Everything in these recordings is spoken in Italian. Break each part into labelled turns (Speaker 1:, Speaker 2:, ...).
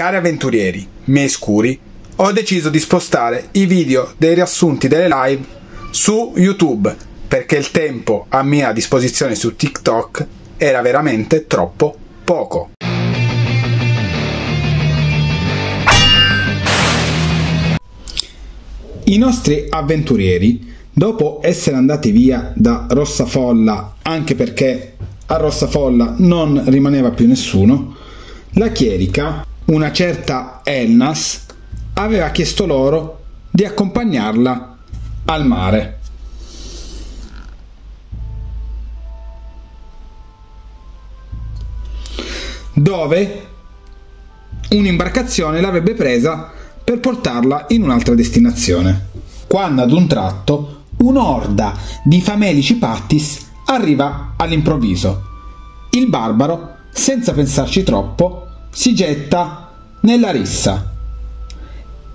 Speaker 1: Cari avventurieri, miei scuri, ho deciso di spostare i video dei riassunti delle live su YouTube perché il tempo a mia disposizione su TikTok era veramente troppo poco. I nostri avventurieri, dopo essere andati via da Rossafolla, anche perché a Rossafolla non rimaneva più nessuno, la chierica, una certa Elnas, aveva chiesto loro di accompagnarla al mare. Dove un'imbarcazione l'avrebbe presa per portarla in un'altra destinazione. Quando ad un tratto un'orda di famelici pattis arriva all'improvviso. Il barbaro, senza pensarci troppo, si getta nella rissa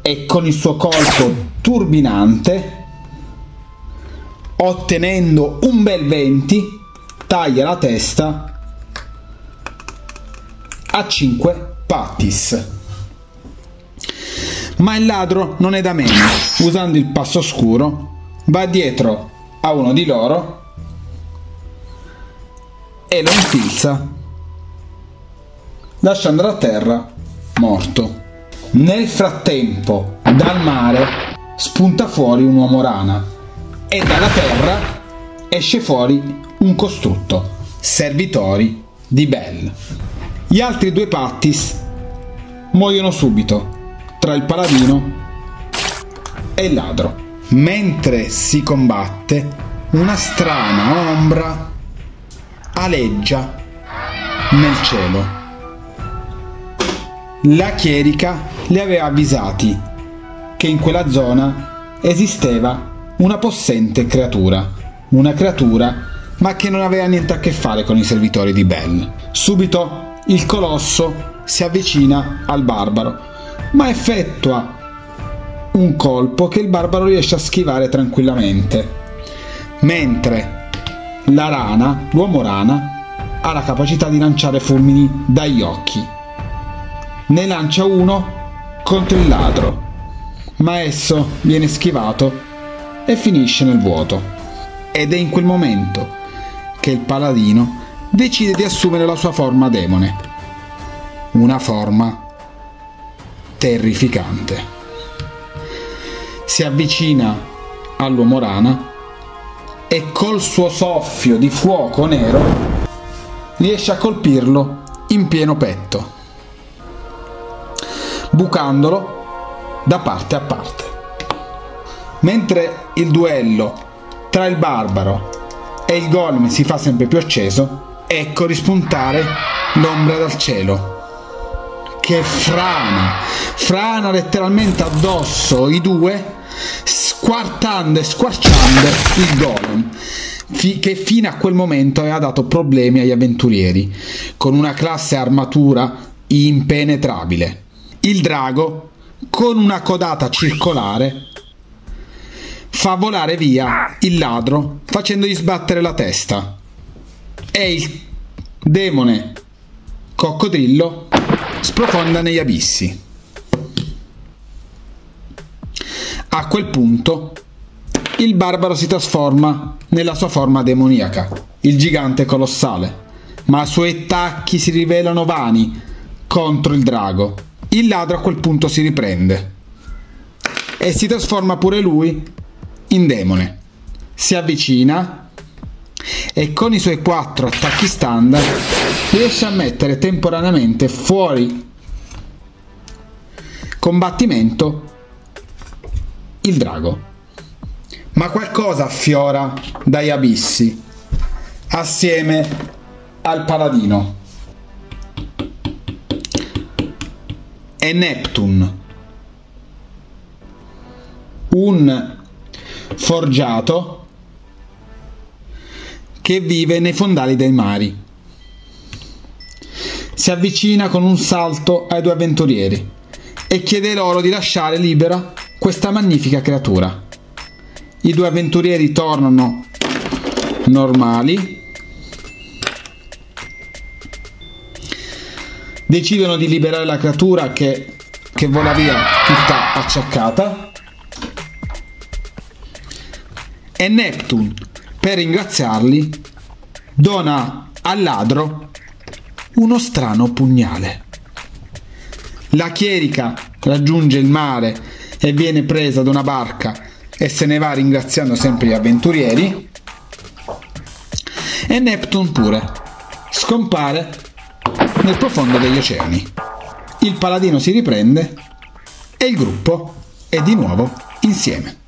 Speaker 1: e con il suo colpo turbinante, ottenendo un bel 20, taglia la testa a 5 pattis. Ma il ladro non è da meno, usando il passo scuro, va dietro a uno di loro e lo infilza, lasciandolo a terra morto. Nel frattempo, dal mare spunta fuori un uomo rana e dalla terra esce fuori un costrutto, servitori di Bell. Gli altri due pattis muoiono subito tra il paladino e il ladro. Mentre si combatte, una strana ombra aleggia nel cielo. La chierica li aveva avvisati che in quella zona esisteva una possente creatura, una creatura ma che non aveva niente a che fare con i servitori di Bell. Subito il colosso si avvicina al barbaro, ma effettua un colpo che il barbaro riesce a schivare tranquillamente, mentre la rana, l'uomo rana, ha la capacità di lanciare fulmini dagli occhi. Ne lancia uno contro il ladro, ma esso viene schivato e finisce nel vuoto. Ed è in quel momento che il paladino decide di assumere la sua forma demone. Una forma terrificante. Si avvicina all'uomo rana e col suo soffio di fuoco nero riesce a colpirlo in pieno petto, bucandolo da parte a parte. Mentre il duello tra il barbaro e il golem si fa sempre più acceso, ecco rispuntare l'ombra dal cielo che frana, frana letteralmente addosso i due, squartando e squarciando il golem, che fino a quel momento aveva dato problemi agli avventurieri, con una classe armatura impenetrabile. Il drago, con una codata circolare, fa volare via il ladro facendogli sbattere la testa. E il demone coccodrillo sprofonda negli abissi. A quel punto il barbaro si trasforma nella sua forma demoniaca, il gigante colossale, ma i suoi attacchi si rivelano vani contro il drago. Il ladro a quel punto si riprende e si trasforma pure lui in demone. Si avvicina e con i suoi quattro attacchi standard riesce a mettere temporaneamente fuori combattimento il drago. Ma qualcosa affiora dagli abissi assieme al paladino. È Neptune, un forgiato che vive nei fondali dei mari. Si avvicina con un salto ai due avventurieri e chiede loro di lasciare libera questa magnifica creatura. I due avventurieri tornano normali decidono di liberare la creatura che, che vola via tutta acciaccata e Neptune, per ringraziarli, dona al ladro uno strano pugnale. La chierica raggiunge il mare e viene presa da una barca e se ne va ringraziando sempre gli avventurieri. E Neptune pure scompare nel profondo degli oceani. Il paladino si riprende e il gruppo è di nuovo insieme.